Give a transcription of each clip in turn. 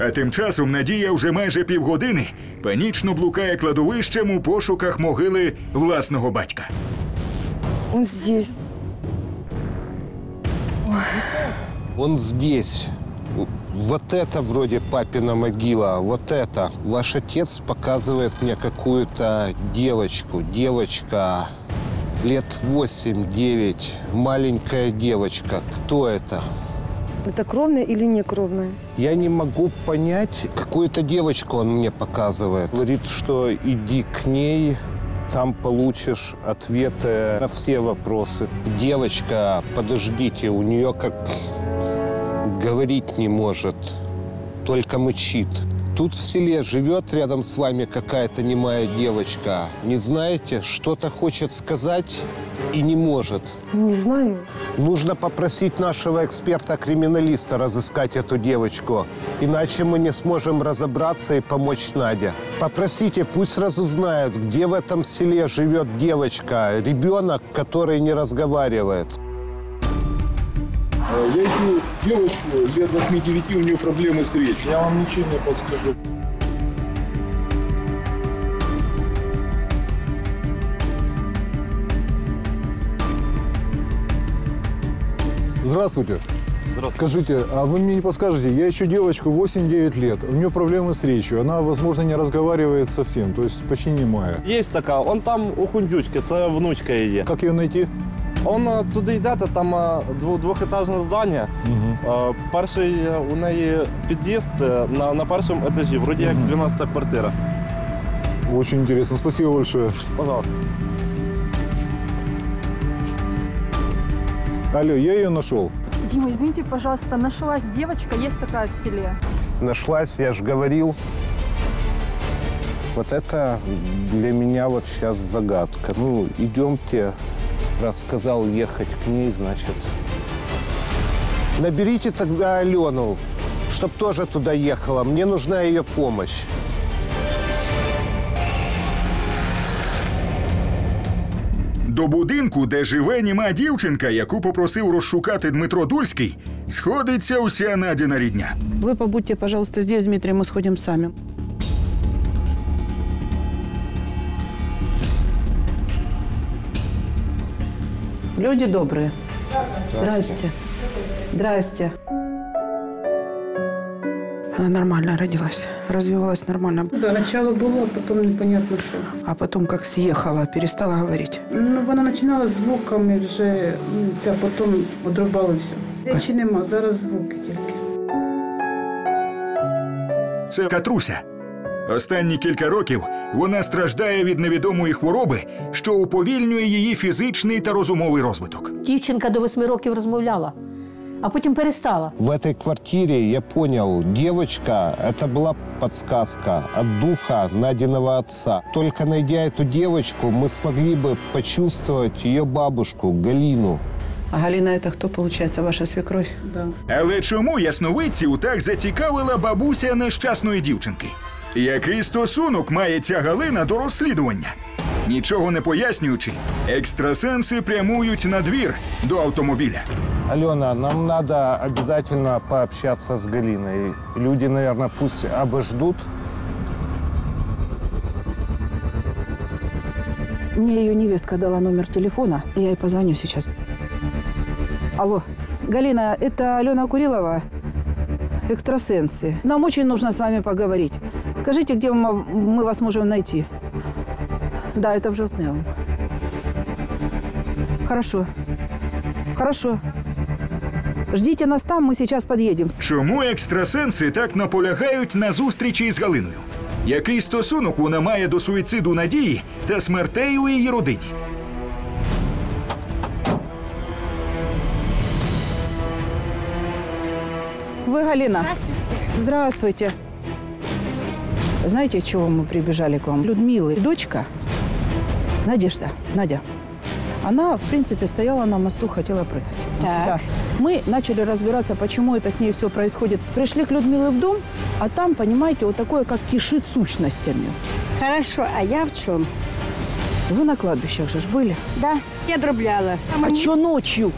А тим часом Надія вже майже півгодини панічно блукає кладовищем у пошуках могили власного батька. Он здесь. Он здесь. Вот это вроде папина могила, а вот это. Ваш отец показывает мне какую-то девочку. Девочка лет 8-9, маленькая девочка. Кто это? Это кровная или не кровная? Я не могу понять, какую-то девочку он мне показывает. Говорит, что иди к ней, там получишь ответы на все вопросы. Девочка, подождите, у нее как говорить не может, только мычит. Тут в селе живет рядом с вами какая-то немая девочка. Не знаете, что-то хочет сказать и не может. Не знаю. Нужно попросить нашего эксперта-криминалиста разыскать эту девочку. Иначе мы не сможем разобраться и помочь Наде. Попросите, пусть сразу знают, где в этом селе живет девочка, ребенок, который не разговаривает. Я ищу девочку лет 8-9, у нее проблемы с речью. Я вам ничего не подскажу. Здравствуйте. Скажите, а вы мне не подскажете, я ищу девочку 8-9 лет, у нее проблемы с речью, она, возможно, не разговаривает совсем, то есть почти немая. Є така, он там у хундючки, це внучка її. Как ее найти? Он е, туди йдете, там е, дво- двохетажне здання. Е, Перший е, у неї під'їзд е, на, на першому етажі, вроді як 12 квартира. Очень интересно, спасибо большое. Пожалуйста. Алло, я ее нашел. Дима, извините, пожалуйста, нашлась девочка, есть такая в селе. Нашлась, я же говорил. Вот это для меня вот сейчас загадка. Ну, идемте, раз сказал ехать к ней, значит. Наберите тогда Алену, чтоб тоже туда ехала. Мне нужна ее помощь. До будинку, де живе німа дівчинка, яку попросив розшукати Дмитро Дульський, сходиться уся Надіна рідня. Вы побудьте, пожалуйста, здесь, Дмитрий, мы сходим сами. Люди добрые. Здрасте. Здрасте. Она нормально родилась, развивалась нормально. Да, начало було, а потім непонятно що. А потом, как съехала, перестала говорить. Ну, вона починала звуками вже, ну, це потім одрубали все. Речі нема, зараз звуки тільки. Це Катруся. Останні кілька років вона страждає від невідомої хвороби, що уповільнює її фізичний та розумовий розвиток. Дівчинка до восьми років розмовляла, а потім перестала. В этой квартире я понял, девочка – это была подсказка от духа Надиного отца. Только найдя эту девочку, мы смогли бы почувствовать ее бабушку Галину. А Галина это кто, получается, ваша свекровь? Да. Але чому ясновидців так зацікавила бабуся нещасної дівчинки? Який стосунок має ця Галина до розслідування? Нічого не пояснюючи, екстрасенси прямують на двір до автомобіля. Алена, нам надо обязательно пообщаться с Галиной. Люди, наверное, пусть обождут. Мне ее невестка дала номер телефона, я ей позвоню сейчас. Алло, Галина, это Алена Курилова, экстрасенсы. Нам очень нужно с вами поговорить. Скажите, где мы вас можем найти? Да, это в Желтневом. Хорошо. Хорошо. Ждите нас там, мы сейчас подъедем. Чому екстрасенси так наполягають на зустрічі з Галиною? Який стосунок вона має до суїциду Надії та смертей у її родині? Вы Галина? Здравствуйте. Здравствуйте. Знаете, чего мы прибежали к вам? Людмилы, дочка, Надежда, Надя. Она, в принципе, стояла на мосту, хотела прыгать. Так. Да. Мы начали разбираться, почему это с ней все происходит. Пришли к Людмиле в дом, а там, понимаете, вот такое, как кишит сущностями. Хорошо, а я в чому? Вы на кладбищах же ж были? Да, я дробляла. А что ночью?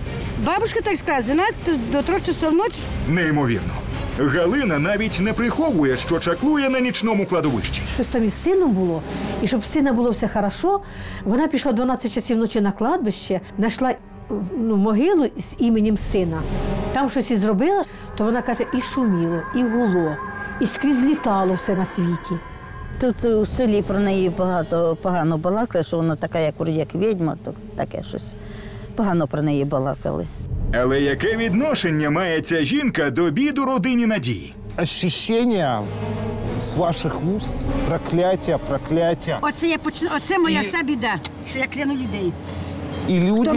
Бабушка так сказала, з 12 до 3 часов ночі. Неймовірно. Галина навіть не приховує, що чаклує на нічному кладовищі. Щось там із сином було, і щоб в сина було все хорошо, вона пішла 12 часів ночі на кладбище, знайшла ну, могилу з іменем сина. Там щось і зробила, то вона каже, і шуміло, і гуло, і скрізь літало все на світі. Тут у селі про неї багато погано балакали, що вона така, як як відьма, то таке щось. Погано про неї балакали. Але яке відношення має ця жінка до біду родині Надії? Ощущение с ваших уст проклятия, проклятия. Оце я почну, оце моя вся біда, що я кляну людей. И люди,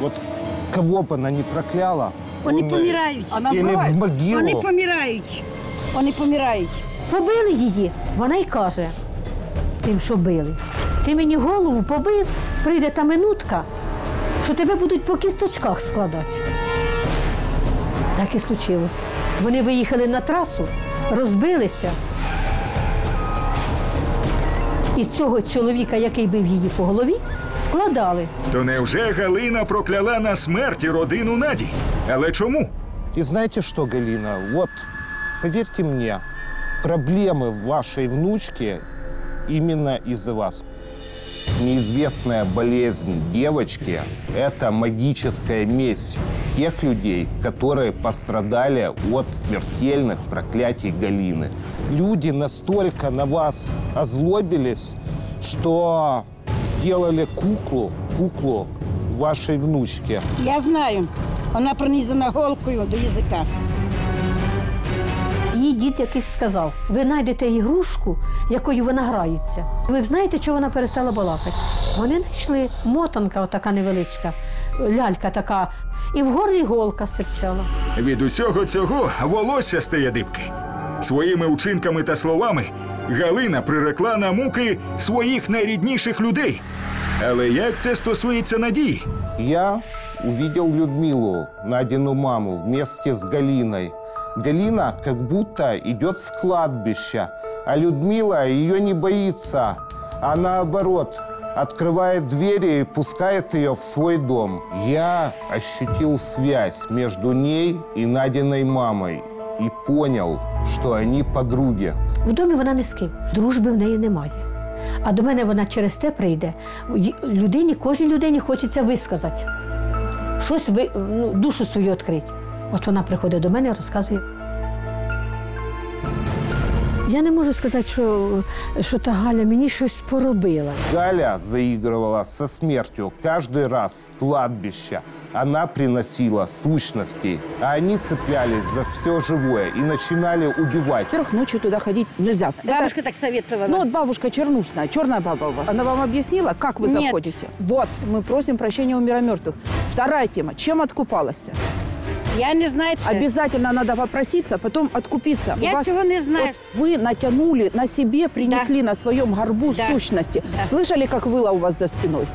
вот кого бы она не прокляла, Вони он, помирають. или в могилу. Вони помирають. Вони помирають. Побили її, вона й каже тим, що били. Ти мені голову побив, прийде та минутка, що тебе будуть по кісточках складати. Так і случилось. Вони виїхали на трасу, розбилися. І цього чоловіка, який бив її по голові, складали. То невже Галина прокляла на смерті родину Наді? Але чому? И знаете что, Галина, вот поверьте мне, проблемы в вашей внучке именно из-за вас. Неизвестная болезнь девочки – это магическая месть тех людей, которые пострадали от смертельных проклятий Галины. Люди настолько на вас озлобились, что сделали куклу, куклу вашей внучки. Я знаю, вона пронизана голкою до язика. Її дід якийсь сказав: ви знайдете ігрушку, якою вона грається. Ви знаєте, чого вона перестала балакати? Вони знайшли мотанка, така невеличка, лялька така, і в горлі голка стирчала. Від усього цього волосся стає дибки. Своїми учинками та словами Галина прирекла на муки своїх найрідніших людей. Але як це стосується Надії? Я увидел Людмилу, Надину маму, вместе с Галиной. Галина как будто идет с кладбища, а Людмила ее не боится, а наоборот открывает двери и пускает ее в свой дом. Я ощутил связь между ней и Надиной мамой и понял, что они подруги. В домі вона не з ким, дружби в неї немає. А до мене вона через те прийде. Людині, кожній людині хочеться висказати. Щось ви, ну, душу свою відкрити. От вона приходить до мене і розказує. Я не можу сказати, що, що та Галя мені щось поробила. Галя заигрывала со смертью каждый раз с кладбища. Она приносила сущностей, а они цеплялись за все живое и начинали убивать. Во-первых, ночью туда ходить нельзя. Бабушка так советовала. Ну вот бабушка чернушная, черная баба. Она вам объяснила, как вы Нет. заходите? Вот, мы просим прощения у мира мертвых. Вторая тема. Чем откупалась? Я не знаю, це. Обязательно надо попроситься, потом откупиться. Я цього не знаю. Вот вы натянули на себе, принесли на своем горбу Да. сущности. Да. Слышали, как выло у вас за спиной?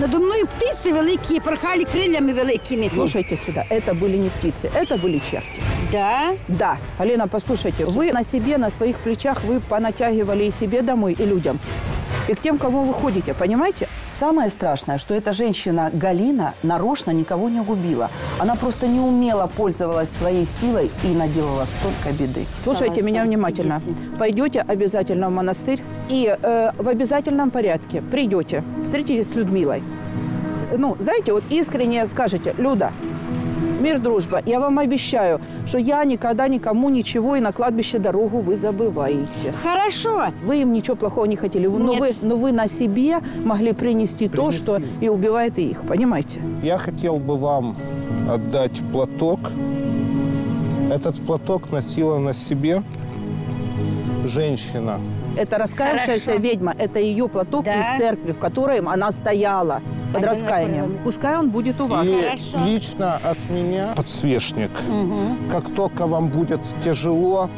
Надо мною птиці великі, порхали крилями великими. Слушайте сюда, это были не птицы, это были черти. Да? Да, Алена, послушайте, вы на себе, на своих плечах, вы понатягивали и себе домой, и людям. И к тем, кому вы ходите, понимаете? Самое страшное, что эта женщина Галина нарочно никого не губила. Она просто неумело пользовалась своей силой и наделала столько беды. Слушайте Самое меня внимательно. Идите. Пойдете обязательно в монастырь и э, в обязательном порядке придете, встретитесь с Людмилой. Ну, знаете, вот искренне скажете, Люда, Мир, дружба. Я вам обещаю, что я никогда никому ничего, и на кладбище дорогу вы забываете. Хорошо. Вы им ничего плохого не хотели, но вы, но вы на себе могли принести, то, что и убивает и их, понимаете? Я хотел бы вам отдать платок. Этот платок носила на себе женщина. Это раскаявшаяся Хорошо. ведьма, это ее платок Да. из церкви, в которой она стояла под Алена раскаянием. Пускай он будет у вас. И Хорошо. лично от меня подсвечник. Как только вам будет тяжело,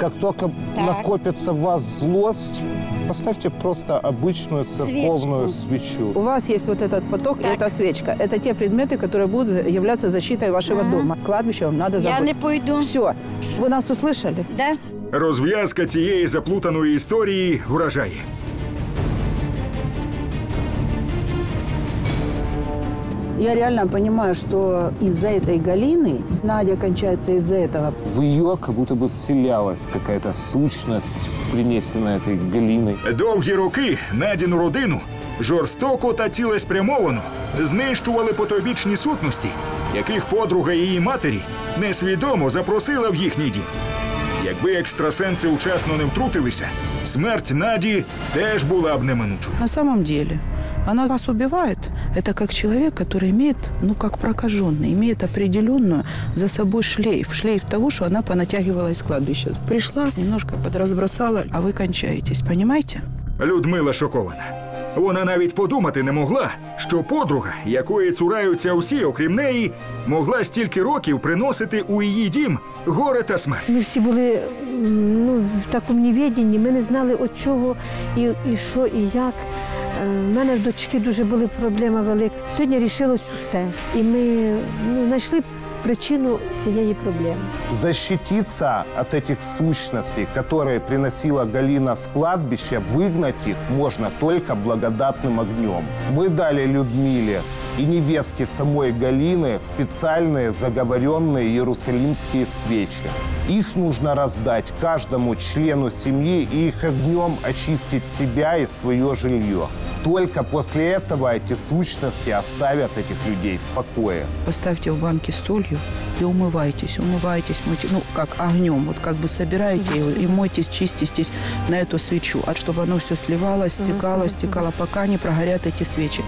как только Так. накопится в вас злость, поставьте просто обычную церковную свечу. У вас есть вот этот поток и Так. эта свечка. Это те предметы, которые будут за- являться защитой вашего Ага. дома. Кладбище вам надо Я забыть. не пойду. Все. Вы нас услышали? Да? Розв'язка цієї заплутаної історії вражає. Я реально понимаю, что из-за этой Галины Надя кончается из-за этого. В ее как будто бы вселялась какая-то сущность, принесенная этой Галиной. Довгі роки Надіну родину жорстоко та цілеспрямовано знищували потойбічні сутності, яких подруга її матері несвідомо запросила в їхній дім. Якби екстрасенси вчасно не втрутилися, смерть Наді теж була б неминучою. На самом деле, она вас убивает. Это как человек, который имеет, ну, как прокаженный, имеет определенную за собой шлейф. Шлейф того, что она понатягивала из кладбища. Пришла, немножко подразбросала, а вы кончаетесь, понимаете? Людмила шокована. Вона навіть подумати не могла, що подруга, якої цураються усі, окрім неї, могла стільки років приносити у її дім горе та смерть. Ми всі були ну, в такому невіденні, ми не знали от чого і, і що, і як. Е, У мене в дочки дуже були проблеми великі. Сьогодні рішилось усе. І ми ну, знайшли причину цієї проблеми. Защититься от этих сущностей, которые приносила Галина с кладбища, выгнать их можно только благодатным огнем. Мы дали Людмиле и невестке самой Галины специальные заговоренные иерусалимские свечи. Их нужно раздать каждому члену семьи и их огнем очистить себя и свое жилье. Только после этого эти сущности оставят этих людей в покое. Поставьте в банке с солью и умывайтесь, умывайтесь, мойте, ну, как огнем, вот как бы собираете его и мойтесь, чиститесь на эту свечу, а чтобы оно все сливалось, стекало, стекало, пока не прогорят эти свечи.